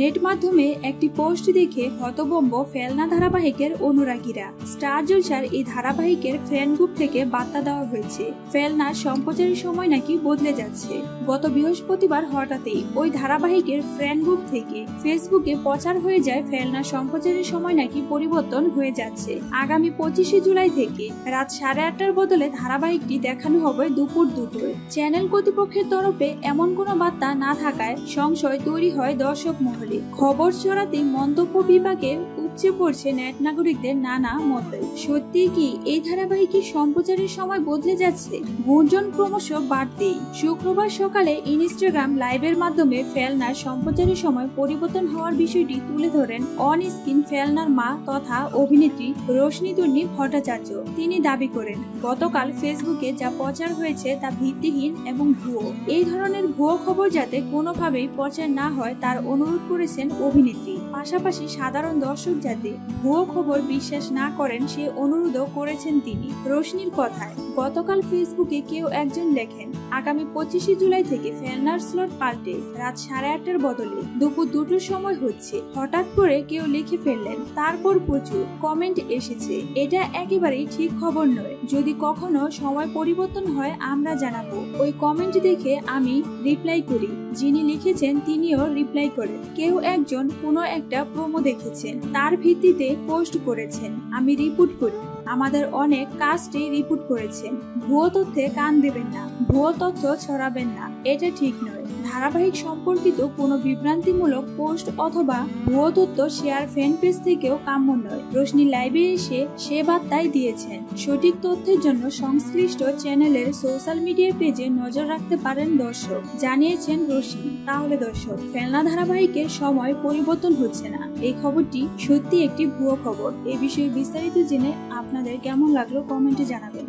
Net মাধ্যমে একটি post দেখে হতবম্ব ফেলনা ধারাবাহিকের অনুরাগীরা। স্টার জলসার এই ধারাবাহিকের ফ্রেন্ড গ্রুপ থেকে বার্তা দেওয়া হয়েছে, ফেলনা সম্প্রচারের সময় নাকি বদলে যাচ্ছে। গত বৃহস্পতিবার হঠাৎই ওই ধারাবাহিকের ফ্রেন্ড গ্রুপ থেকে ফেসবুকে প্রচার হয়ে যায় ফেলনা সম্প্রচারের সময় নাকি পরিবর্তন হয়ে যাচ্ছে। আগামী পঁচিশে জুলাই থেকে রাত সাড়ে আটটার বদলে ধারাবাহিকটি দেখানো হবে দুপুর দুটোয়। চ্যানেল কর্তৃপক্ষের তরফে এমন কোনো বার্তা না থাকায় সংশয় তৈরি হয় দর্শক মহলে। খবর ছড়াতে মন্তব্য বিভাগে উপচে পড়ছে নেট নাগরিকদের নানা মতে। সত্যি কি এই ধারাবাহিকের সম্প্রচারের সময় বদলে যাচ্ছে? গুঞ্জন ক্রমশ বাড়তেই। শুক্রবার সকালে ইনস্টাগ্রাম লাইভের মাধ্যমে ফেলনার সম্প্রচারের সময় পরিবর্তন হওয়ার বিষয়টি তুলে ধরেন অন স্ক্রিন ফেলনার মা তথা অভিনেত্রী রোশনি তন্নি ভট্টাচার্য। তিনি দাবি করেন, গতকাল ফেসবুকে যা প্রচার হয়েছে তা ভিত্তিহীন এবং ভুয়ো। এই ধরনের ভুয়ো খবর যাতে কোনোভাবেই প্রচার না হয় তার অনুরোধ করেছেন অভিনেত্রী। পাশাপাশি সাধারণ দর্শক যাতে ভুয়ো খবর বিশ্বাস না করেন সে অনুরোধও করেছেন তিনি। রোশনির কথায়, গতকাল ফেসবুকে কেউ একজন লেখেন, আগামী পঁচিশে জুলাই থেকে ফেলনার স্লট পাল্টে, রাত সাড়ে আটটার বদলে, দুপুর দুটোর সময় হচ্ছে, হঠাৎ করে কেউ লিখে ফেললেন, তারপর প্রচুর কমেন্ট এসেছে। এটা একেবারেই ঠিক খবর নয়। যদি কখনো সময় পরিবর্তন হয়, আমরা জানাব। ওই কমেন্ট দেখে আমি রিপ্লাই করি। যিনি লিখেছেন, তিনিও রিপ্লাই করেন। কেউ একজন কোনো একটা প্রোমো দেখেছেন। তার ভিত্তিতে পোস্ট করেছেন। আমি রিপোর্ট করি। আমাদের অনেক কাজটি রিপোর্ট করেছেন। ভুয়ো তথ্যে কান দেবেন না। ভুয়ো তথ্য ছড়াবেন না। এটা ঠিক নয়। ধারাবাহিক সম্পর্কিত কোনো বিভ্রান্তিমূলক পোস্ট অথবা ভুয়ো তথ্য শেয়ার ফ্যান পেজ থেকেও কাম্য নয়। রোশনি লাইভে এসে সে বার্তায় দিয়েছেন। সঠিক তথ্যের জন্য সংশ্লিষ্ট চ্যানেলের সোশ্যাল মিডিয়া পেজে নজর রাখতে পারেন দর্শক। জানিয়েছেন রোশনি। তাহলে দর্শক, ফেলনা ধারাবাহিকের সময় পরিবর্তন হচ্ছে না। এই খবরটি সত্যি একটি ভুয়ো খবর। এ বিষয়ে বিস্তারিত জেনে আপনাদের কেমন লাগল কমেন্টে জানাবেন।